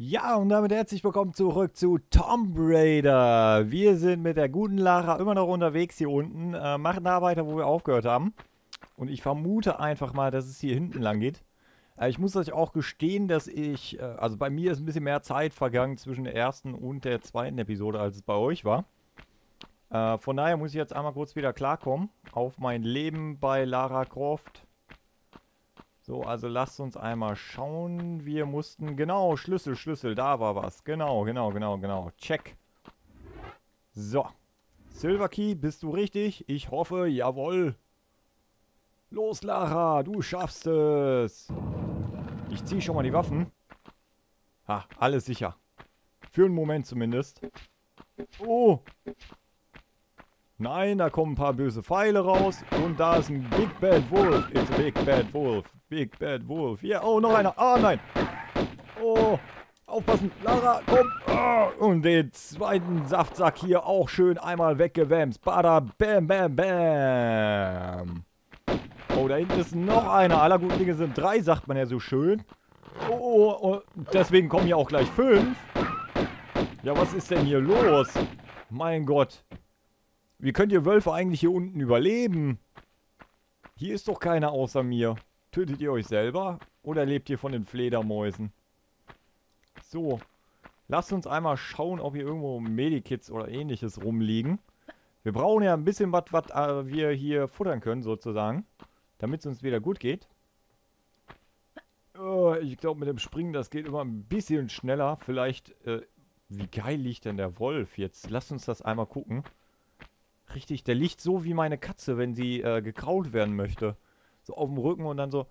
Ja, und damit herzlich willkommen zurück zu Tomb Raider. Wir sind mit der guten Lara immer noch unterwegs hier unten, äh, machen da weiter, wo wir aufgehört haben. Und ich vermute einfach mal, dass es hier hinten lang geht. Äh, ich muss euch auch gestehen, dass ich, äh, also bei mir ist ein bisschen mehr Zeit vergangen zwischen der ersten und der zweiten Episode, als es bei euch war. Äh, von daher muss ich jetzt einmal kurz wieder klarkommen auf mein Leben bei Lara Croft. So, also lasst uns einmal schauen. Wir mussten, genau, Schlüssel, Schlüssel, da war was. Genau, genau, genau, genau. Check. So. Silver Key, bist du richtig? Ich hoffe, jawohl. Los, Lara, du schaffst es. Ich ziehe schon mal die Waffen. Ha, alles sicher. Für einen Moment zumindest. Oh, Nein, da kommen ein paar böse Pfeile raus. Und da ist ein Big Bad Wolf. It's a Big Bad Wolf. Big Bad Wolf. Ja, oh, noch einer. Ah, nein. Oh, aufpassen. Lara, komm. Oh, und den zweiten Saftsack hier auch schön einmal weggewämst. Bada, bam, bam, bam. Oh, da hinten ist noch einer. Aller guten Dinge sind drei, sagt man ja so schön. Oh, oh, oh. deswegen kommen hier auch gleich fünf. Ja, was ist denn hier los? Mein Gott. Wie könnt ihr Wölfe eigentlich hier unten überleben? Hier ist doch keiner außer mir. Tötet ihr euch selber? Oder lebt ihr von den Fledermäusen? So. Lasst uns einmal schauen, ob hier irgendwo Medikits oder ähnliches rumliegen. Wir brauchen ja ein bisschen was, was äh, wir hier futtern können, sozusagen. Damit es uns wieder gut geht. Uh, ich glaube, mit dem Springen, das geht immer ein bisschen schneller. Vielleicht, äh, wie geil liegt denn der Wolf jetzt? Lasst uns das einmal gucken. Richtig, der liegt so wie meine Katze, wenn sie äh, gekrault werden möchte. So auf dem Rücken und dann so,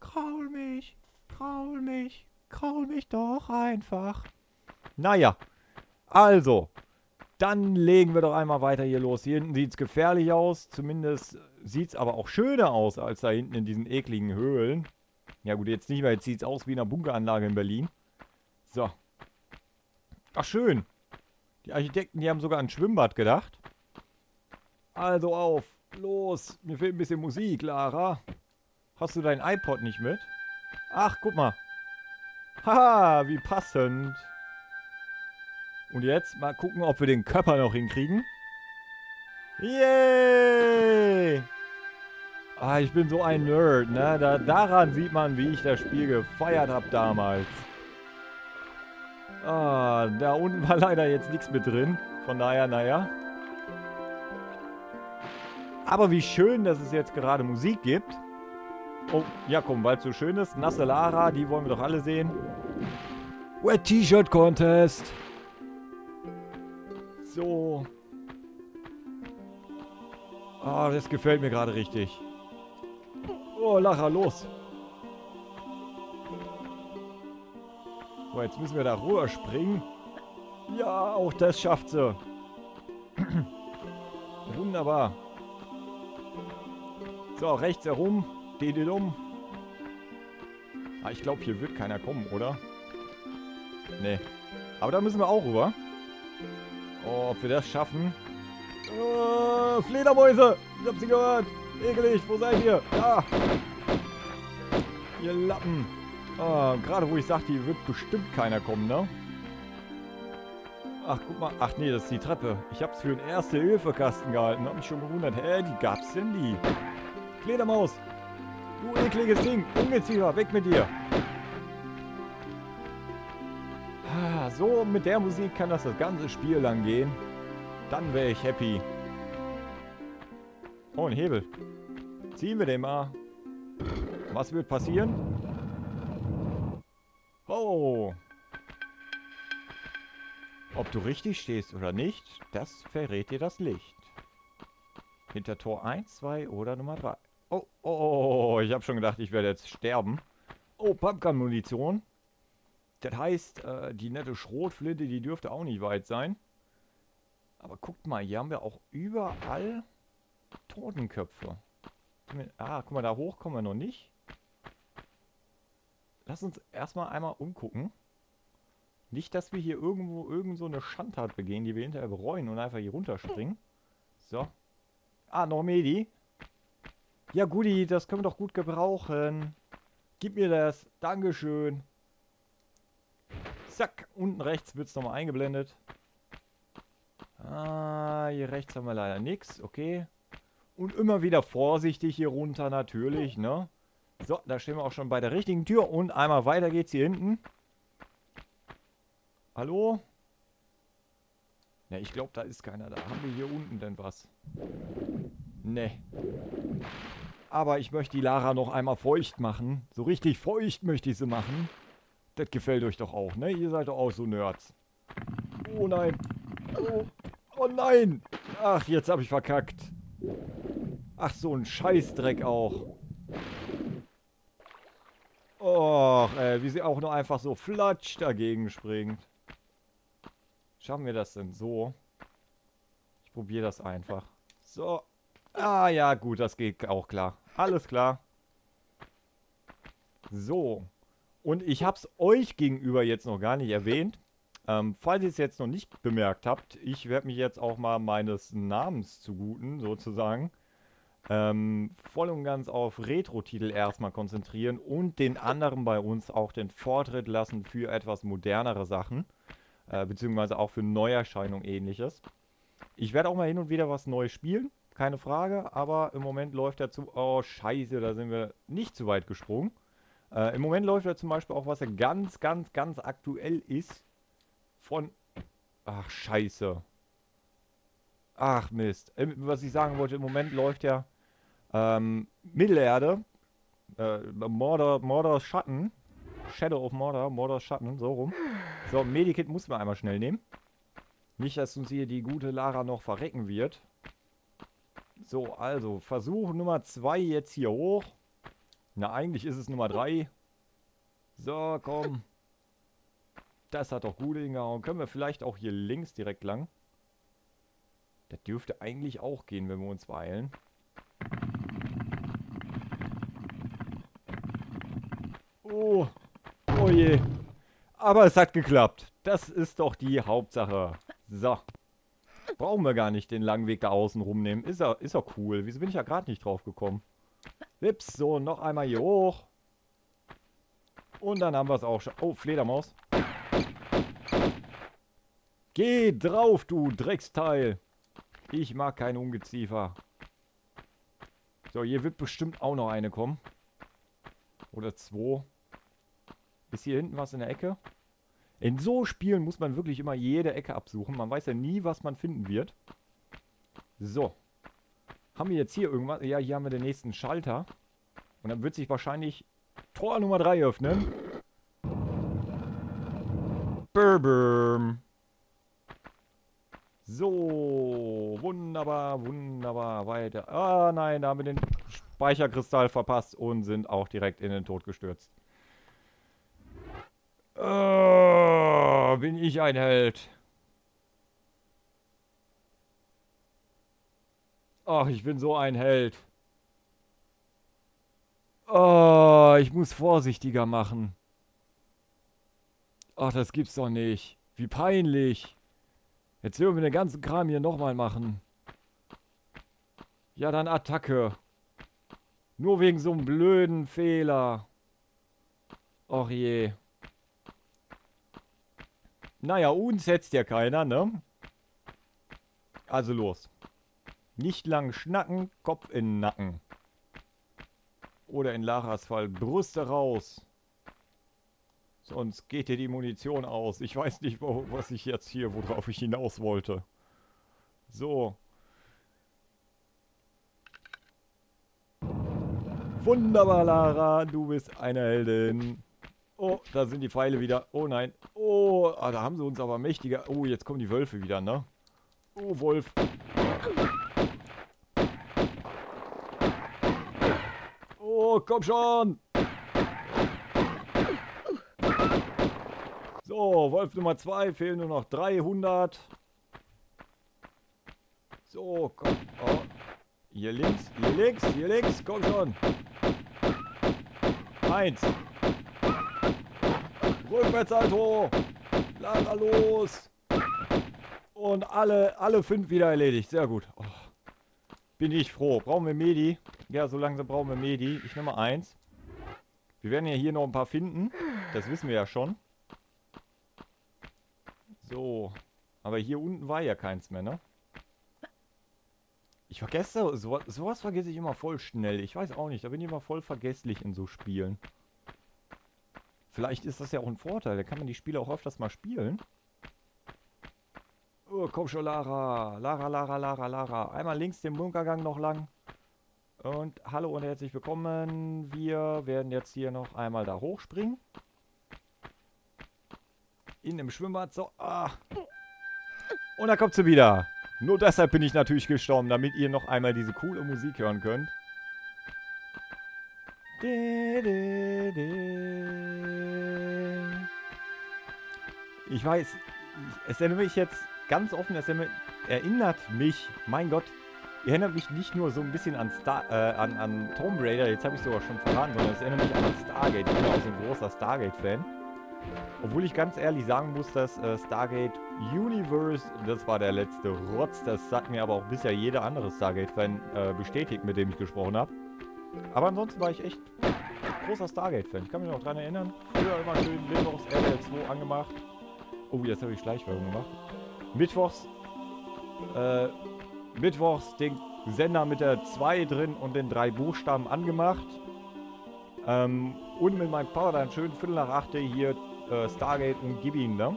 kraul mich, kraul mich, kraul mich doch einfach. Naja, also, dann legen wir doch einmal weiter hier los. Hier hinten sieht es gefährlich aus, zumindest sieht es aber auch schöner aus, als da hinten in diesen ekligen Höhlen. Ja gut, jetzt nicht mehr, jetzt sieht es aus wie in einer Bunkeranlage in Berlin. So. Ach schön. Die Architekten, die haben sogar an Schwimmbad gedacht. Also auf. Los. Mir fehlt ein bisschen Musik, Lara. Hast du dein iPod nicht mit? Ach, guck mal. Haha, wie passend. Und jetzt mal gucken, ob wir den Körper noch hinkriegen. Yay! Ah, ich bin so ein Nerd, ne? Da, daran sieht man, wie ich das Spiel gefeiert habe damals. Ah, da unten war leider jetzt nichts mit drin. Von daher, naja. Aber wie schön, dass es jetzt gerade Musik gibt. Oh, ja komm, weil es so schön ist. Nasse Lara, die wollen wir doch alle sehen. Wet T-Shirt Contest. So. Ah, oh, das gefällt mir gerade richtig. Oh, Lara, los. So, jetzt müssen wir da rüber springen. Ja, auch das schafft sie. Wunderbar. So, rechts herum. Dededum. Ah, ich glaube, hier wird keiner kommen, oder? Nee. Aber da müssen wir auch rüber. Oh, ob wir das schaffen. Oh, Fledermäuse! Ich hab sie gehört! Ekelig, wo seid ihr? Ja! Ihr Lappen! Oh, Gerade wo ich sagte, hier wird bestimmt keiner kommen, ne? Ach, guck mal. Ach nee, das ist die Treppe. Ich hab's für einen Erste-Hilfe-Kasten gehalten. Hab mich schon gewundert. Hä, die gab's denn die? Fledermaus! Du ekliges Ding! Ungeziefer, weg mit dir! Ah, so, mit der Musik kann das das ganze Spiel lang gehen. Dann wäre ich happy. Oh, ein Hebel. Ziehen wir den mal. Was wird passieren? Oh. Ob du richtig stehst oder nicht, das verrät dir das Licht. Hinter Tor 1, 2 oder Nummer 3. Oh, oh, oh, oh, ich habe schon gedacht, ich werde jetzt sterben. Oh, Pumpgun-Munition. Das heißt, äh, die nette Schrotflinte, die dürfte auch nicht weit sein. Aber guckt mal, hier haben wir auch überall Totenköpfe. Ah, guck mal, da hoch kommen wir noch nicht. Lass uns erstmal einmal umgucken. Nicht, dass wir hier irgendwo irgend so eine Schandtat begehen, die wir hinterher bereuen und einfach hier runterspringen. So. Ah, noch Medi. Ja, Gudi, das können wir doch gut gebrauchen. Gib mir das. Dankeschön. Zack, unten rechts wird es nochmal eingeblendet. Ah, hier rechts haben wir leider nichts. Okay. Und immer wieder vorsichtig hier runter natürlich, ne? So, da stehen wir auch schon bei der richtigen Tür. Und einmal weiter geht's hier hinten. Hallo? Ja, ich glaube, da ist keiner. Da haben wir hier unten denn was. Ne. Aber ich möchte die Lara noch einmal feucht machen. So richtig feucht möchte ich sie machen. Das gefällt euch doch auch, ne? Ihr seid doch auch so Nerds. Oh nein. Oh, oh nein. Ach, jetzt habe ich verkackt. Ach, so ein Scheißdreck auch. Och, ey, wie sie auch nur einfach so flatsch dagegen springt. Schaffen wir das denn so? Ich probiere das einfach. So. Ah ja, gut, das geht auch klar. Alles klar. So. Und ich habe es euch gegenüber jetzt noch gar nicht erwähnt. Ähm, falls ihr es jetzt noch nicht bemerkt habt, ich werde mich jetzt auch mal meines Namens zuguten, sozusagen, ähm, voll und ganz auf Retro-Titel erstmal konzentrieren und den anderen bei uns auch den Vortritt lassen für etwas modernere Sachen, äh, beziehungsweise auch für Neuerscheinungen ähnliches. Ich werde auch mal hin und wieder was Neues spielen, keine Frage, aber im Moment läuft er zu. Oh, Scheiße, da sind wir nicht zu weit gesprungen. Äh, Im Moment läuft er zum Beispiel auch, was er ganz, ganz, ganz aktuell ist. Von. Ach, Scheiße. Ach, Mist. Was ich sagen wollte, im Moment läuft ja ähm, Mittelerde. Äh, Mordor, Mordor Schatten. Shadow of Mordor, Mordor Schatten, so rum. So, Medikit muss man einmal schnell nehmen. Nicht, dass uns hier die gute Lara noch verrecken wird. So, also, Versuch Nummer 2 jetzt hier hoch. Na, eigentlich ist es Nummer 3. So, komm. Das hat doch gut hingehauen. Können wir vielleicht auch hier links direkt lang? Das dürfte eigentlich auch gehen, wenn wir uns beeilen. Oh. Oh je. Aber es hat geklappt. Das ist doch die Hauptsache. So. Brauchen wir gar nicht den langen Weg da außen rumnehmen. Ist ja, ist ja cool. Wieso bin ich ja gerade nicht drauf gekommen? Wips, so, noch einmal hier hoch. Und dann haben wir es auch schon. Oh, Fledermaus. Geh drauf, du Drecksteil. Ich mag kein Ungeziefer. So, hier wird bestimmt auch noch eine kommen. Oder zwei. Ist hier hinten was in der Ecke? In so Spielen muss man wirklich immer jede Ecke absuchen. Man weiß ja nie, was man finden wird. So. Haben wir jetzt hier irgendwas? Ja, hier haben wir den nächsten Schalter. Und dann wird sich wahrscheinlich Tor Nummer 3 öffnen. Burbum. So, wunderbar, wunderbar, weiter. Ah, nein, da haben wir den Speicherkristall verpasst und sind auch direkt in den Tod gestürzt. Oh, bin ich ein Held. Ach, ich bin so ein Held. Oh, ich muss vorsichtiger machen. Ach, das gibt's doch nicht. Wie peinlich. Jetzt will wir den ganzen Kram hier nochmal machen. Ja, dann Attacke. Nur wegen so einem blöden Fehler. Och je. Naja, uns setzt ja keiner, ne? Also los. Nicht lang schnacken, Kopf in den Nacken. Oder in Laras Fall Brüste raus. Sonst geht dir die Munition aus. Ich weiß nicht, wo, was ich jetzt hier, worauf ich hinaus wollte. So. Wunderbar, Lara. Du bist eine Heldin. Oh, da sind die Pfeile wieder. Oh nein. Oh, ah, da haben sie uns aber mächtiger. Oh, jetzt kommen die Wölfe wieder, ne? Oh, Wolf. Oh, komm schon. So, Wolf Nummer 2, fehlen nur noch 300. So, komm. Oh. Hier links, hier links, hier links, komm schon. Eins. Rückwärtsalto. Lara los. Und alle, alle fünf wieder erledigt. Sehr gut. Oh. Bin ich froh. Brauchen wir Medi? Ja, so langsam brauchen wir Medi. Ich nehme eins. Wir werden ja hier noch ein paar finden. Das wissen wir ja schon. So. Aber hier unten war ja keins mehr, ne? Ich vergesse, sowas, sowas vergesse ich immer voll schnell. Ich weiß auch nicht, da bin ich immer voll vergesslich in so Spielen. Vielleicht ist das ja auch ein Vorteil, da kann man die Spiele auch öfters mal spielen. Oh, komm schon, Lara. Lara, Lara, Lara, Lara. Einmal links den Bunkergang noch lang. Und hallo und herzlich willkommen. Wir werden jetzt hier noch einmal da hochspringen. In dem Schwimmbad. So, ah. Und da kommt sie wieder. Nur deshalb bin ich natürlich gestorben, damit ihr noch einmal diese coole Musik hören könnt. Ich weiß, es erinnert mich jetzt ganz offen, es erinnert mich, mein Gott, erinnert mich nicht nur so ein bisschen an, Star, äh, an, an Tomb Raider, jetzt habe ich sogar schon verraten, sondern es erinnert mich an Stargate. Ich bin auch so ein großer Stargate-Fan. Obwohl ich ganz ehrlich sagen muss, dass äh, Stargate Universe, das war der letzte Rotz, das sagt mir aber auch bisher jeder andere Stargate-Fan äh, bestätigt, mit dem ich gesprochen habe. Aber ansonsten war ich echt großer Stargate-Fan. Ich kann mich noch daran erinnern. Früher immer schön Mittwochs RL2 angemacht. Oh, jetzt habe ich Schleichwerbung gemacht. Mittwochs, äh, Mittwochs den Sender mit der 2 drin und den drei Buchstaben angemacht. Ähm, und mit meinem Papa dann schön Viertel nach 8 hier äh, Stargate und gib ihn, ne?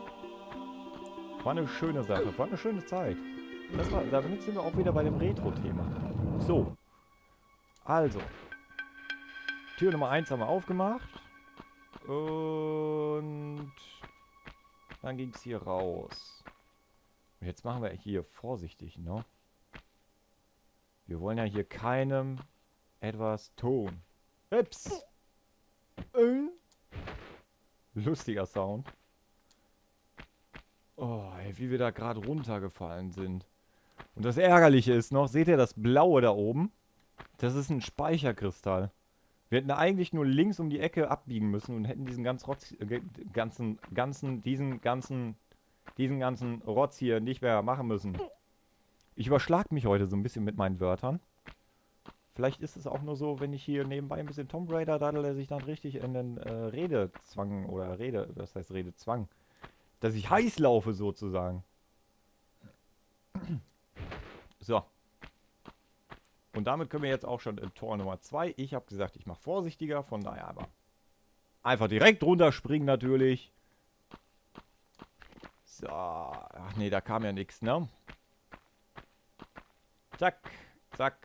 War eine schöne Sache, war eine schöne Zeit. Das war, damit sind wir auch wieder bei dem Retro-Thema. So. Also. Tür Nummer 1 haben wir aufgemacht. Und dann ging es hier raus. Und jetzt machen wir hier vorsichtig, ne? Wir wollen ja hier keinem etwas tun. Ups. Äh. Lustiger Sound. Oh, ey, wie wir da gerade runtergefallen sind. Und das Ärgerliche ist noch, seht ihr das Blaue da oben? Das ist ein Speicherkristall. Wir hätten eigentlich nur links um die Ecke abbiegen müssen und hätten diesen ganz Rotz, äh, ganzen, ganzen, diesen ganzen, diesen ganzen Rotz hier nicht mehr machen müssen. Ich überschlag mich heute so ein bisschen mit meinen Wörtern. Vielleicht ist es auch nur so, wenn ich hier nebenbei ein bisschen Tomb Raider daddel, der sich dann richtig in den äh, Redezwang oder Rede, das heißt Redezwang, dass ich heiß laufe sozusagen. So. Und damit können wir jetzt auch schon in Tor Nummer 2. Ich habe gesagt, ich mache vorsichtiger, von daher aber einfach direkt runterspringen natürlich. So. Ach nee, da kam ja nichts, ne? Zack, zack.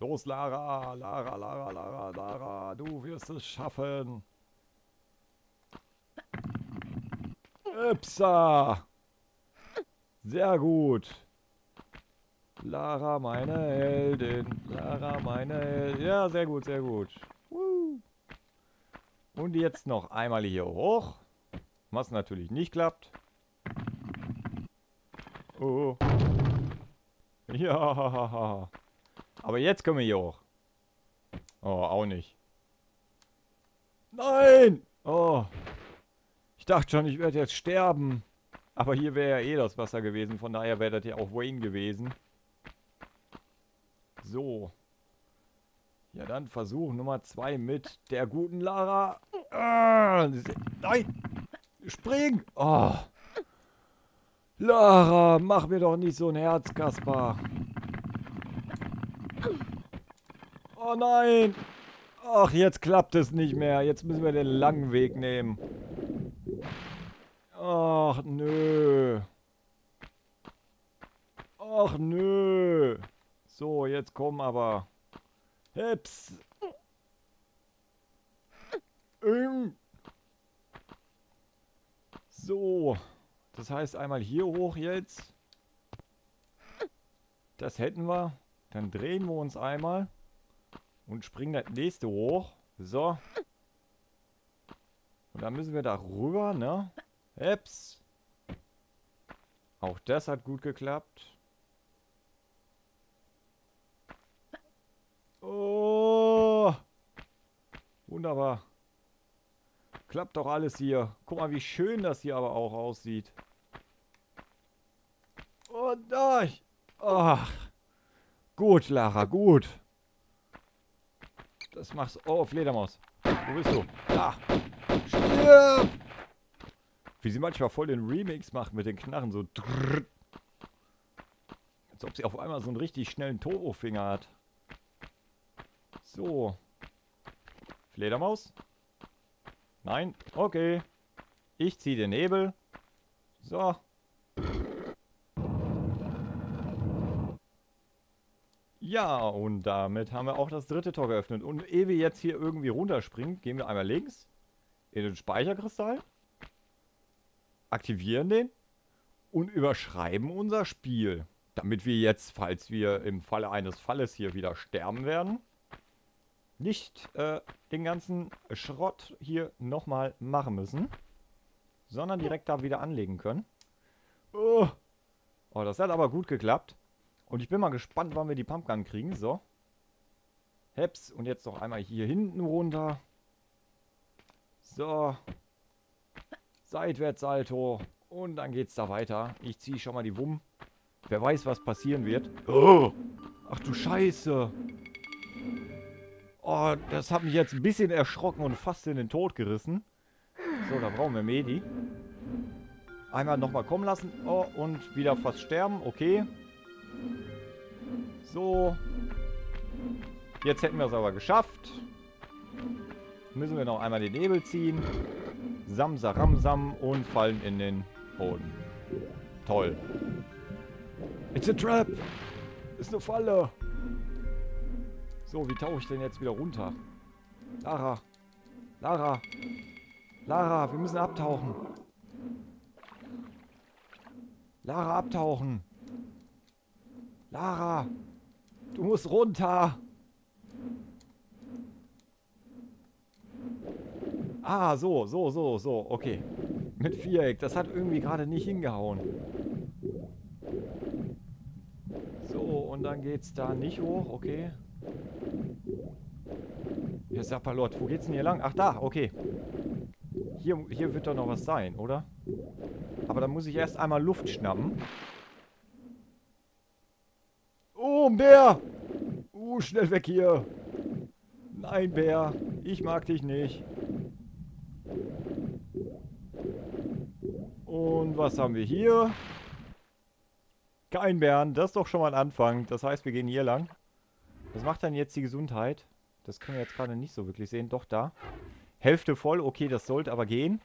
Los, Lara, Lara, Lara, Lara, Lara, du wirst es schaffen. Upsa. Sehr gut. Lara, meine Heldin. Lara, meine Heldin. Ja, sehr gut, sehr gut. Und jetzt noch einmal hier hoch. Was natürlich nicht klappt. Oh. Ja. Aber jetzt können wir hier hoch. Oh, auch nicht. Nein! Oh. Ich dachte schon, ich werde jetzt sterben. Aber hier wäre ja eh das Wasser gewesen. Von daher wäre das ja auch Wayne gewesen. So. Ja, dann Versuch Nummer 2 mit der guten Lara. Ah, nein! Spring! Oh. Lara, mach mir doch nicht so ein Herz, Kaspar. Oh nein! Ach, jetzt klappt es nicht mehr. Jetzt müssen wir den langen Weg nehmen. Ach, nö. Ach, nö. So, jetzt komm aber. Heps. So. Das heißt einmal hier hoch jetzt. Das hätten wir. Dann drehen wir uns einmal. Und springen das nächste hoch. So. Und dann müssen wir da rüber, ne? Eps. Auch das hat gut geklappt. Oh. Wunderbar. Klappt doch alles hier. Guck mal, wie schön das hier aber auch aussieht. Und da. Ach. Gut, Lara, gut. Das machst du. Oh, Fledermaus. Wo bist du? Da. Stirb! Wie sie manchmal voll den Remix macht mit den Knarren, so. Als ob sie auf einmal so einen richtig schnellen Turbo-Finger hat. So. Fledermaus? Nein? Okay. Ich ziehe den Nebel. So. Ja, und damit haben wir auch das dritte Tor geöffnet. Und ehe wir jetzt hier irgendwie runterspringen, gehen wir einmal links in den Speicherkristall, aktivieren den und überschreiben unser Spiel. Damit wir jetzt, falls wir im Falle eines Falles hier wieder sterben werden, nicht äh, den ganzen Schrott hier nochmal machen müssen, sondern direkt da wieder anlegen können. Oh. oh, das hat aber gut geklappt. Und ich bin mal gespannt, wann wir die Pumpgun kriegen. So. Heps. Und jetzt noch einmal hier hinten runter. So. Seitwärtssalto. Und dann geht's da weiter. Ich ziehe schon mal die Wumm. Wer weiß, was passieren wird. Oh. Ach du Scheiße. Oh, das hat mich jetzt ein bisschen erschrocken und fast in den Tod gerissen. So, da brauchen wir Medi. Einmal nochmal kommen lassen. Oh, und wieder fast sterben. Okay. So. Jetzt hätten wir es aber geschafft. Müssen wir noch einmal den Nebel ziehen. Samsaramsam und fallen in den Boden. Toll. It's a trap. Ist eine Falle. So, wie tauche ich denn jetzt wieder runter? Lara. Lara. Lara, wir müssen abtauchen. Lara, abtauchen. Lara. Du musst runter. Ah, so, so, so, so. Okay. Mit Viereck. Das hat irgendwie gerade nicht hingehauen. So, und dann geht's da nicht hoch. Okay. Herr Sapperlot, wo geht's denn hier lang? Ach, da. Okay. Hier, hier wird doch noch was sein, oder? Aber dann muss ich erst einmal Luft schnappen. Oh, ein Bär! Uh, schnell weg hier! Nein, Bär, ich mag dich nicht. Und was haben wir hier? Kein Bären, das ist doch schon mal ein Anfang. Das heißt, wir gehen hier lang. Was macht dann jetzt die Gesundheit? Das können wir jetzt gerade nicht so wirklich sehen. Doch, da. Hälfte voll, okay, das sollte aber gehen.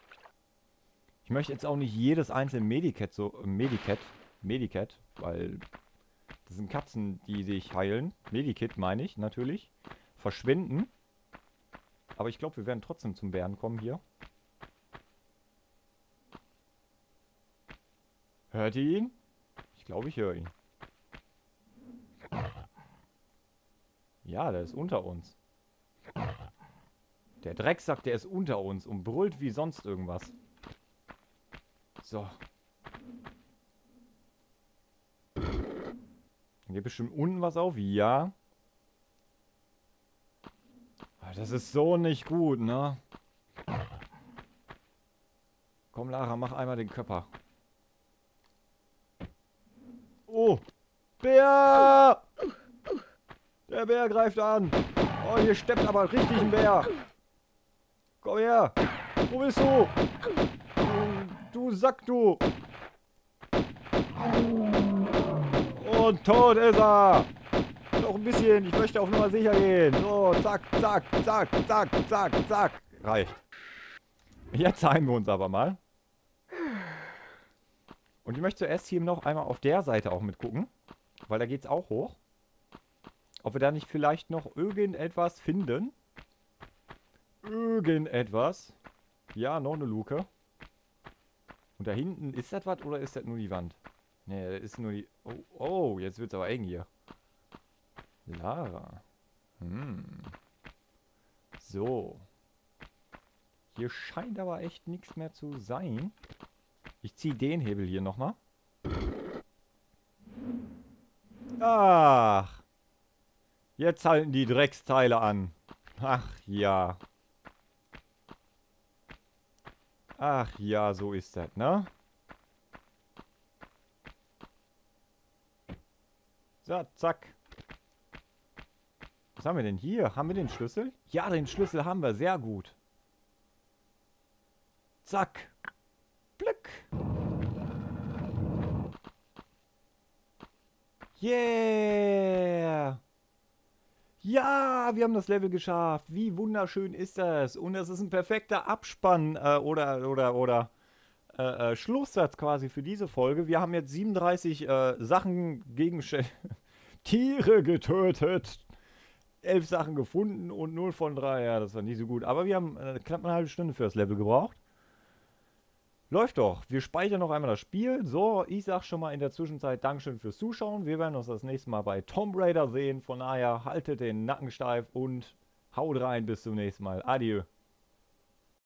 Ich möchte jetzt auch nicht jedes einzelne Medicat so... Medicat, Medicat, weil das sind Katzen, die sich heilen. Medikit meine ich, natürlich. Verschwinden. Aber ich glaube, wir werden trotzdem zum Bären kommen hier. Hört ihr ihn? Ich glaube, ich höre ihn. Ja, der ist unter uns. Der Drecksack, der ist unter uns und brüllt wie sonst irgendwas. So, Geht bestimmt unten was auf? Ja. Ah, das ist so nicht gut, ne? Komm, Lara, mach einmal den Körper. Oh! Bär! Der Bär greift an. Oh, hier steppt aber richtig ein Bär. Komm her. Wo bist du? Du, Sack, du. Und tot ist er. Noch ein bisschen. Ich möchte auf Nummer sicher gehen. So, zack, zack, zack, zack, zack, zack. Reicht. Jetzt zeigen wir uns aber mal. Und ich möchte zuerst hier noch einmal auf der Seite auch mitgucken. Weil da geht es auch hoch. Ob wir da nicht vielleicht noch irgendetwas finden. Irgendetwas. Ja, noch eine Luke. Und da hinten, ist das was oder ist das nur die Wand? Ne, das ist nur die... Oh, oh jetzt wird's aber eng hier. Lara. Hm. So. Hier scheint aber echt nichts mehr zu sein. Ich ziehe den Hebel hier nochmal. Ach. Jetzt halten die Drecksteile an. Ach ja. Ach ja, so ist das, ne? So, zack. Was haben wir denn hier? Haben wir den Schlüssel? Ja, den Schlüssel haben wir. Sehr gut. Zack. Glück. Yeah! Ja, wir haben das Level geschafft. Wie wunderschön ist das? Und es ist ein perfekter Abspann äh, oder oder oder äh, äh, Schlusssatz quasi für diese Folge. Wir haben jetzt 37 äh, Sachen gegen Tiere getötet, elf Sachen gefunden und 0 von 3. Ja, das war nicht so gut. Aber wir haben äh, knapp eine halbe Stunde für das Level gebraucht. Läuft doch. Wir speichern noch einmal das Spiel. So, ich sag schon mal in der Zwischenzeit Dankeschön fürs Zuschauen. Wir werden uns das nächste Mal bei Tomb Raider sehen. Von daher haltet den Nacken steif und haut rein. Bis zum nächsten Mal. Adieu.